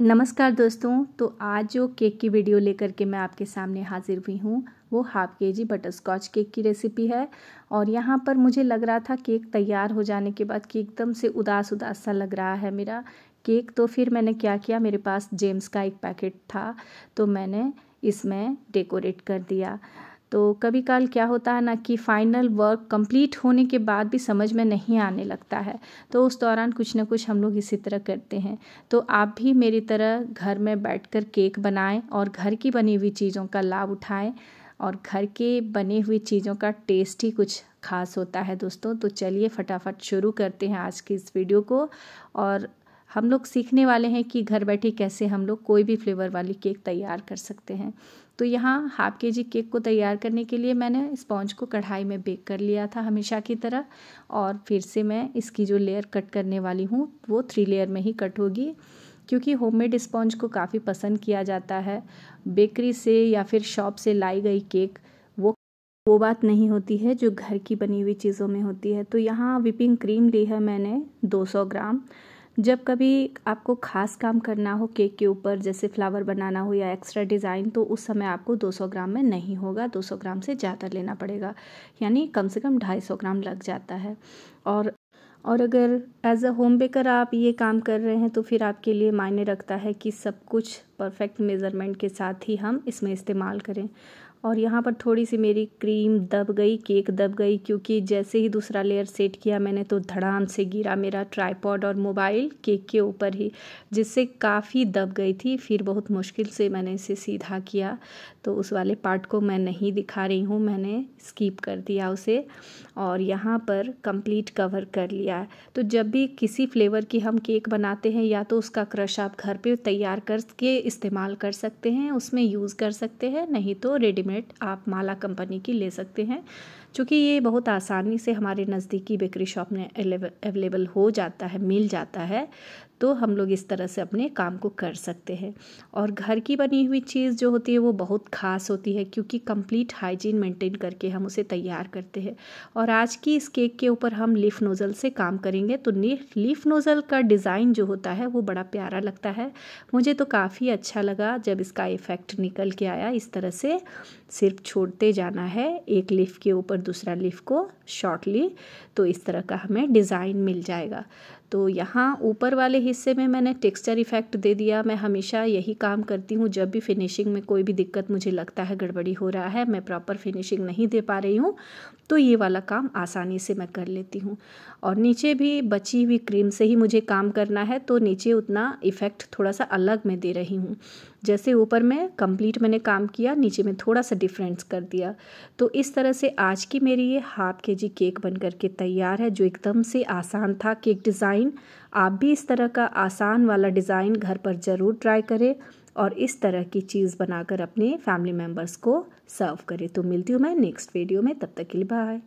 नमस्कार दोस्तों तो आज जो केक की वीडियो लेकर के मैं आपके सामने हाजिर हुई हूँ, वो half K G butter scotch cake की रेसिपी है। और यहाँ पर मुझे लग रहा था केक तैयार हो जाने के बाद कि एकदम से उदास उदास सा लग रहा है मेरा केक तो फिर मैंने क्या किया, मेरे पास जेम्स का एक पैकेट था तो मैंने इसमें डेकोरेट कर दिया। तो कभी काल क्या होता है ना कि फ़ाइनल वर्क कंप्लीट होने के बाद भी समझ में नहीं आने लगता है। तो उस दौरान कुछ ना कुछ हम लोग इसी तरह करते हैं। तो आप भी मेरी तरह घर में बैठकर केक बनाएँ और घर की बनी हुई चीज़ों का लाभ उठाएँ और घर के बने हुई चीज़ों का टेस्ट ही कुछ खास होता है दोस्तों। तो चलिए फटाफट शुरू करते हैं आज की इस वीडियो को और हम लोग सीखने वाले हैं कि घर बैठे कैसे हम लोग कोई भी फ्लेवर वाली केक तैयार कर सकते हैं। तो यहाँ हाफ़ के जी केक को तैयार करने के लिए मैंने स्पॉन्ज को कढ़ाई में बेक कर लिया था हमेशा की तरह और फिर से मैं इसकी जो लेयर कट करने वाली हूँ, वो थ्री लेयर में ही कट होगी क्योंकि होममेड स्पॉन्ज को काफ़ी पसंद किया जाता है। बेकरी से या फिर शॉप से लाई गई केक वो वो बात नहीं होती है जो घर की बनी हुई चीज़ों में होती है। तो यहाँ विपिंग क्रीम ली है मैंने 200 ग्राम। जब कभी आपको ख़ास काम करना हो केक के ऊपर, जैसे फ्लावर बनाना हो या एक्स्ट्रा डिज़ाइन तो उस समय आपको 200 ग्राम में नहीं होगा। 200 ग्राम से ज़्यादा लेना पड़ेगा। यानी कम से कम 250 ग्राम लग जाता है। और और अगर एज अ होम बेकर आप ये काम कर रहे हैं तो फिर आपके लिए मायने रखता है कि सब कुछ परफेक्ट मेज़रमेंट के साथ ही हम इसमें इस्तेमाल करें। और यहाँ पर थोड़ी सी मेरी क्रीम दब गई, केक दब गई, क्योंकि जैसे ही दूसरा लेयर सेट किया मैंने तो धड़ाम से गिरा मेरा ट्राईपॉड और मोबाइल केक के ऊपर ही, जिससे काफ़ी दब गई थी। फिर बहुत मुश्किल से मैंने इसे सीधा किया। तो उस वाले पार्ट को मैं नहीं दिखा रही हूँ, मैंने स्कीप कर दिया उसे और यहाँ पर कंप्लीट कवर कर लिया। तो जब भी किसी फ्लेवर की हम केक बनाते हैं, या तो उसका क्रश आप घर पे तैयार करके इस्तेमाल कर सकते हैं, उसमें यूज़ कर सकते हैं, नहीं तो रेडीमेड यूनिट आप माला कंपनी की ले सकते हैं। चूँकि ये बहुत आसानी से हमारे नज़दीकी बेकरी शॉप में अवेलेबल हो जाता है, मिल जाता है तो हम लोग इस तरह से अपने काम को कर सकते हैं। और घर की बनी हुई चीज़ जो होती है वो बहुत ख़ास होती है, क्योंकि कंप्लीट हाइजीन मेंटेन करके हम उसे तैयार करते हैं। और आज की इस केक के ऊपर हम लीफ नोज़ल से काम करेंगे तो लीफ नोज़ल का डिज़ाइन जो होता है वो बड़ा प्यारा लगता है। मुझे तो काफ़ी अच्छा लगा जब इसका इफ़ेक्ट निकल के आया, इस तरह से सिर्फ़ छोड़ते जाना है एक लीफ के ऊपर दूसरा लीफ को शॉर्टली तो इस तरह का हमें डिज़ाइन मिल जाएगा। तो यहाँ ऊपर वाले हिस्से में मैंने टेक्सचर इफ़ेक्ट दे दिया। मैं हमेशा यही काम करती हूँ। जब भी फिनिशिंग में कोई भी दिक्कत मुझे लगता है, गड़बड़ी हो रहा है, मैं प्रॉपर फिनिशिंग नहीं दे पा रही हूँ तो ये वाला काम आसानी से मैं कर लेती हूँ। और नीचे भी बची हुई क्रीम से ही मुझे काम करना है तो नीचे उतना इफ़ेक्ट थोड़ा सा अलग मैं दे रही हूँ। जैसे ऊपर में कंप्लीट मैंने काम किया, नीचे में थोड़ा सा डिफरेंस कर दिया। तो इस तरह से आज की मेरी ये हाफ़ के जी केक बन करके तैयार है, जो एकदम से आसान था। केक डिज़ाइन, आप भी इस तरह का आसान वाला डिज़ाइन घर पर ज़रूर ट्राई करें और इस तरह की चीज़ बनाकर अपने फैमिली मेंबर्स को सर्व करें। तो मिलती हूँ मैं नेक्स्ट वीडियो में, तब तक के लिए बाय